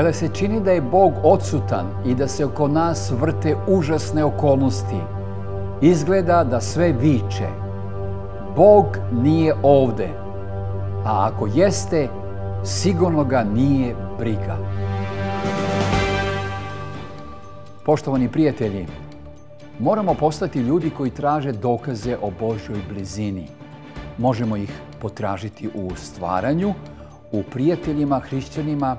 Kada se čini da je Bog odsutan i da se oko nas vrte užasne okolnosti, izgleda da sve viče. Bog nije ovde, a ako jeste, sigurno ga nije briga. Poštovani prijatelji, moramo postati ljudi koji traže dokaze o Božoj blizini. Možemo ih potražiti u stvaranju, u prijateljima, hrišćanima,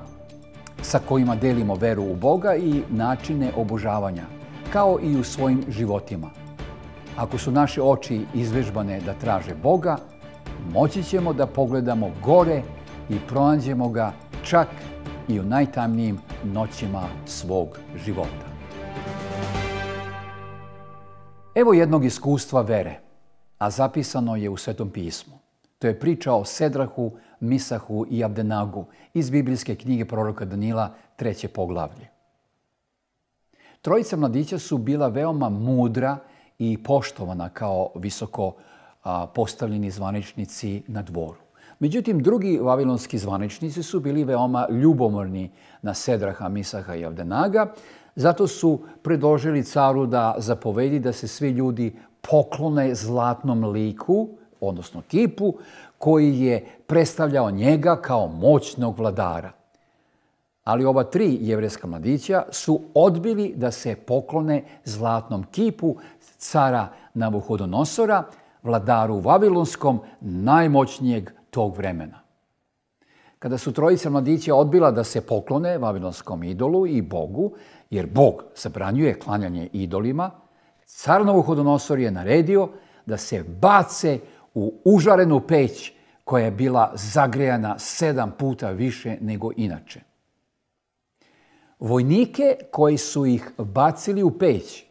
sa kojima delimo veru u Boga i načine obožavanja, kao i u svojim životima. Ako su naše oči izvežbane da traže Boga, moći ćemo da pogledamo gore i pronađemo ga čak i u najtamnijim noćima svog života. Evo jednog iskustva vere, a zapisano je u Svetom pismu. To je priča o Sedrahu, Misahu i Abdenagu iz biblijske knjige proroka Danila, treće poglavlje. Trojica mladića su bila veoma mudra i poštovana kao visoko postavljeni zvaničnici na dvoru. Međutim, drugi vavilonski zvaničnici su bili veoma ljubomorni na Sedraha, Misaha i Abdenaga, zato su predložili caru da zapovedi da se svi ljudi poklone zlatnom liku, odnosno kipu, koji je predstavljao njega kao moćnog vladara. Ali ova tri jevreska mladića su odbili da se poklone zlatnom kipu cara Navuhodonosora, vladaru Vavilonskom, najmoćnijeg tog vremena. Kada su trojica mladića odbila da se poklone Vavilonskom idolu i Bogu, jer Bog zabranjuje klanjanje idolima, car Navuhodonosor je naredio da se bace u užarenu peć koja je bila zagrejana sedam puta više nego inače. Vojnike koji su ih bacili u peć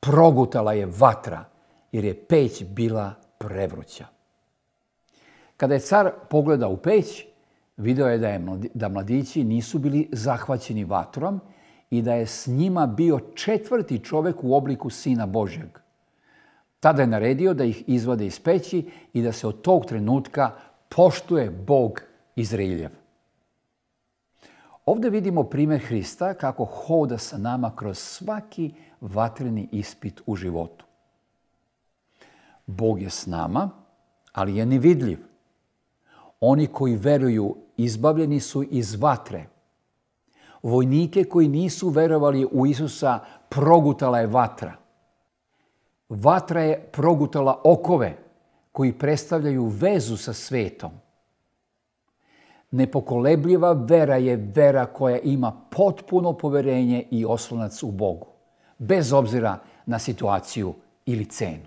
progutala je vatra jer je peć bila prevruća. Kada je car pogledao u peć, video je da, je da mladići nisu bili zahvaćeni vatrom i da je s njima bio četvrti čovjek u obliku Sina Božjeg. Tada je naredio da ih izvade iz peći i da se od tog trenutka poštuje Bog Izraeljev. Ovdje vidimo primjer Hrista kako hoda sa nama kroz svaki vatreni ispit u životu. Bog je s nama, ali je nevidljiv. Oni koji veruju izbavljeni su iz vatre. Vojnike koji nisu verovali u Isusa progutala je vatra. Vatra je progutala okove koji predstavljaju vezu sa svetom. Nepokolebljiva vera je vera koja ima potpuno poverenje i oslonac u Bogu, bez obzira na situaciju ili cenu.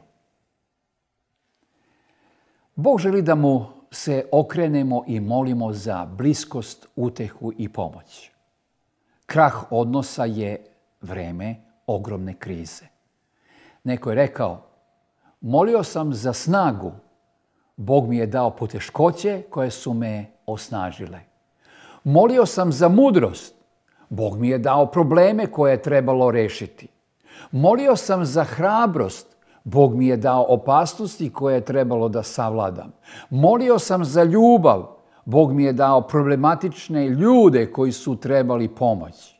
Bog želi da mu se okrenemo i molimo za bliskost, utehu i pomoć. Krah odnosa je vreme ogromne krize. Neko je rekao, molio sam za snagu, Bog mi je dao poteškoće koje su me osnažile. Molio sam za mudrost, Bog mi je dao probleme koje je trebalo rešiti. Molio sam za hrabrost, Bog mi je dao opasnosti koje je trebalo da savladam. Molio sam za ljubav, Bog mi je dao problematične ljude koji su trebali pomoć.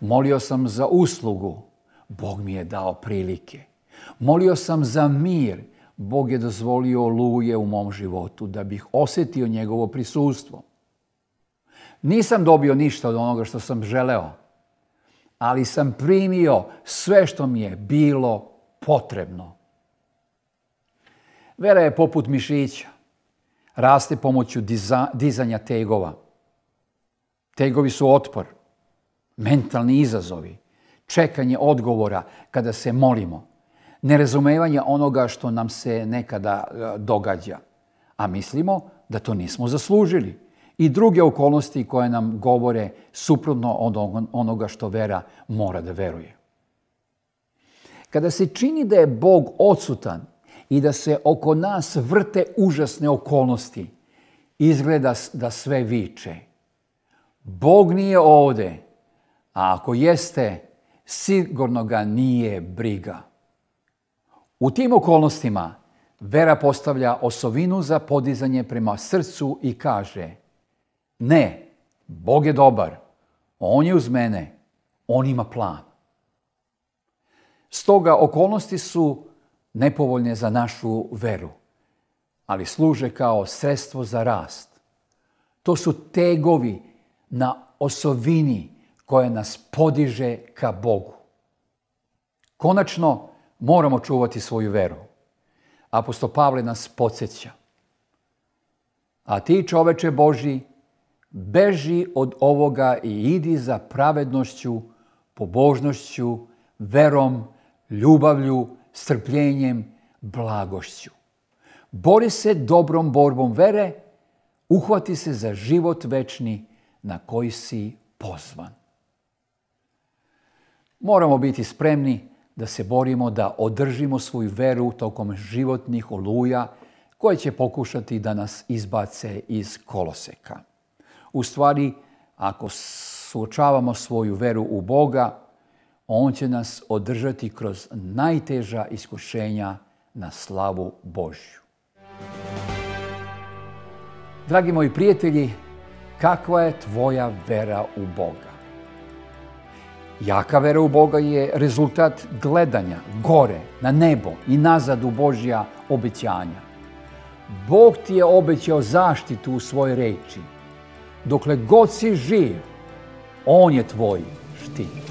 Molio sam za uslugu, Bog mi je dao prilike. Molio sam za mir. Bog je dozvolio oluje u mom životu da bih osjetio njegovo prisustvo. Nisam dobio ništa od onoga što sam želeo, ali sam primio sve što mi je bilo potrebno. Vera je poput mišića. Raste pomoću dizanja tegova. Tegovi su otpor, mentalni izazovi, čekanje odgovora kada se molimo nerazumevanje onoga što nam se nekada e, događa, a mislimo da to nismo zaslužili. I druge okolnosti koje nam govore suprotno od onoga što vera mora da veruje. Kada se čini da je Bog odsutan i da se oko nas vrte užasne okolnosti, izgleda da sve viče. Bog nije ovde, a ako jeste, sigurno ga nije briga. U tim okolnostima vera postavlja osovinu za podizanje prema srcu i kaže ne, Bog je dobar, On je uz mene. On ima plan. Stoga okolnosti su nepovoljne za našu veru, ali služe kao sredstvo za rast. To su tegovi na osovini koje nas podiže ka Bogu. Konačno, moramo čuvati svoju veru. Apostol Pavle nas podsjeća. A ti, čoveče Boži, beži od ovoga i idi za pravednošću, pobožnošću, verom, ljubavlju, strpljenjem, blagošću. Bori se dobrom borbom vere, uhvati se za život večni na koji si pozvan. Moramo biti spremni da se borimo da održimo svoju veru tokom životnih oluja koje će pokušati da nas izbace iz koloseka. U stvari, ako suočavamo svoju veru u Boga, On će nas održati kroz najteža iskušenja na slavu Božju. Dragi moji prijatelji, kakva je tvoja vera u Boga? Jaka vera u Boga je rezultat gledanja gore, na nebo i nazad u Božja obećanja. Bog ti je obećao zaštitu u svojoj reči. Dokle god si živ, On je tvoj štit.